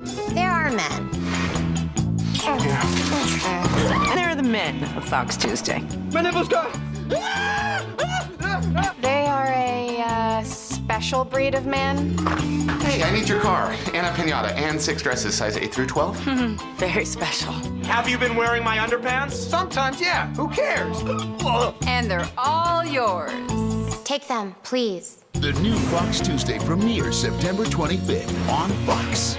There are men. And there are the men of Fox Tuesday. My nipples go. They are a uh, special breed of man. Hey, I need your car and a pinata and six dresses, size 8 through 12. Very special. Have you been wearing my underpants? Sometimes, yeah. Who cares? And they're all yours. Take them, please. The new Fox Tuesday premieres September 25th on Fox.